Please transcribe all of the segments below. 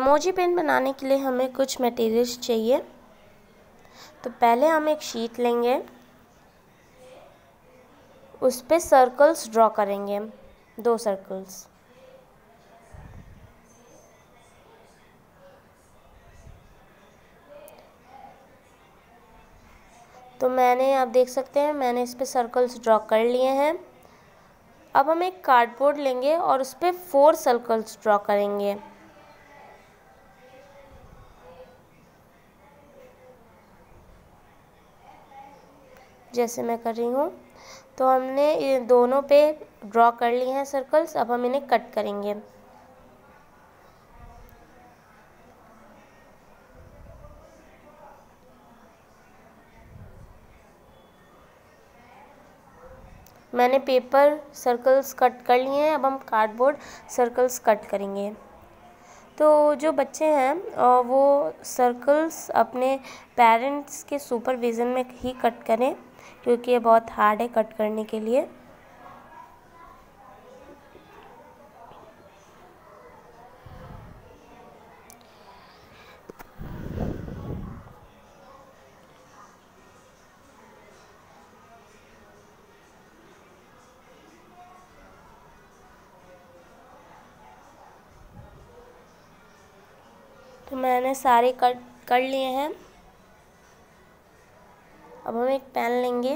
Emoji pen बनाने के लिए हमें कुछ मटेरियल्स चाहिए तो पहले हम एक शीट लेंगे उस पर सर्कल्स ड्रॉ करेंगे दो सर्कल्स तो मैंने, आप देख सकते हैं, मैंने इस पर सर्कल्स ड्रॉ कर लिए हैं। अब हम एक कार्डबोर्ड लेंगे और उस पर फोर सर्कल्स ड्रॉ करेंगे। जैसे मैं कर रही हूँ। तो हमने ये दोनों पे ड्रॉ कर लिए हैं सर्कल्स अब हम इन्हें कट करेंगे। मैंने पेपर सर्कल्स कट कर लिए हैं, अब हम कार्डबोर्ड सर्कल्स कट करेंगे। तो जो बच्चे हैं वो सर्कल्स अपने पेरेंट्स के सुपरविज़न में ही कट करें। क्योंकि ये बहुत हार्ड है कट करने के लिए। तो मैंने सारे कट कर लिए हैं। अब हम एक पेन लेंगे।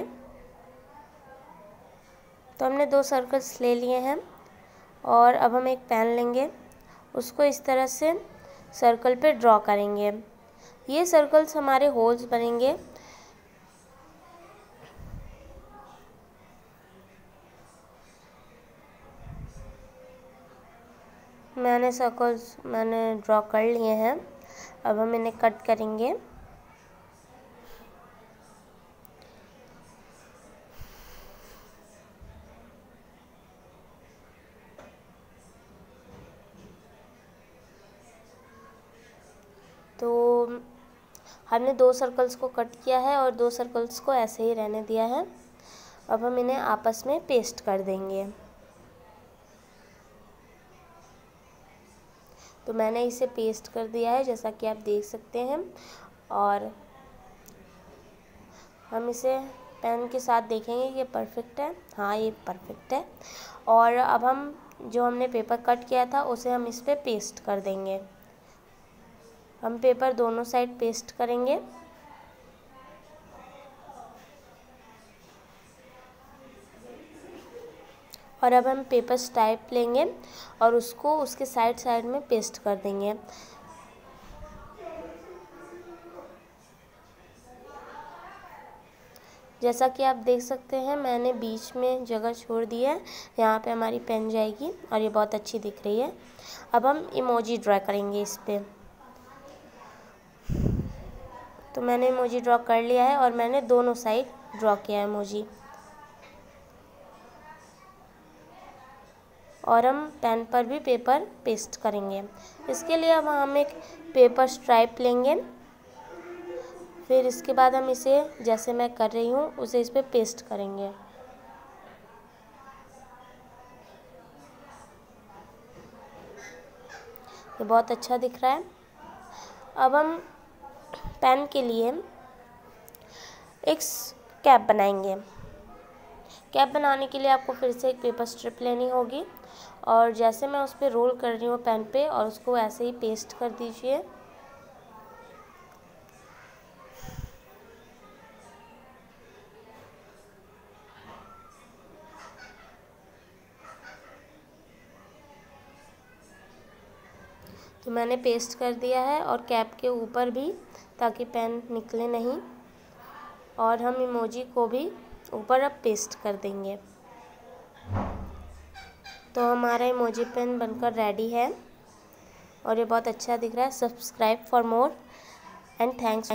तो हमने दो सर्कल्स ले लिए हैं और अब हम एक पेन लेंगे। उसको इस तरह से सर्कल पे ड्रॉ करेंगे। ये सर्कल्स हमारे होल्स बनेंगे। मैंने सर्कल्स मैंने ड्रॉ कर लिए हैं। अब हम इन्हें कट करेंगे तो हमने दो सर्कल्स को कट किया है और दो सर्कल्स को ऐसे ही रहने दिया है। अब हम इन्हें आपस में पेस्ट कर देंगे। तो मैंने इसे पेस्ट कर दिया है, जैसा कि आप देख सकते हैं। और हम इसे पेन के साथ देखेंगे कि परफेक्ट है। हाँ ये परफेक्ट है। और अब हम जो हमने पेपर कट किया था, उसे हम इस पर पे पेस्ट कर देंगे। हम पेपर दोनों साइड पेस्ट करेंगे। और अब हम पेपर स्टाइप लेंगे और उसको उसके साइड साइड में पेस्ट कर देंगे। जैसा कि आप देख सकते हैं, मैंने बीच में जगह छोड़ दी है। यहाँ पे हमारी पेन जाएगी और ये बहुत अच्छी दिख रही है। अब हम इमोजी ड्रा करेंगे इस पर तो मैंने इमोजी ड्रॉ कर लिया है और मैंने दोनों साइड ड्रॉ किया है इमोजी और हम पेन पर भी पेपर पेस्ट करेंगे। इसके लिए अब हम एक पेपर स्ट्राइप लेंगे। फिर इसके बाद हम इसे जैसे मैं कर रही हूँ, उसे इस पर पे पेस्ट करेंगे। ये बहुत अच्छा दिख रहा है। अब हम पेन के लिए एक कैप बनाएँगे। कैप बनाने के लिए आपको फिर से एक पेपर स्ट्रिप लेनी होगी और जैसे मैं उस पर रोल कर रही हूँ पेन पे और उसको ऐसे ही पेस्ट कर दीजिए। तो मैंने पेस्ट कर दिया है और कैप के ऊपर भी, ताकि पेन निकले नहीं। और हम इमोजी को भी ऊपर अब पेस्ट कर देंगे। तो हमारा इमोजी पेन बनकर रेडी है। और ये बहुत अच्छा दिख रहा है। Subscribe for more and thanks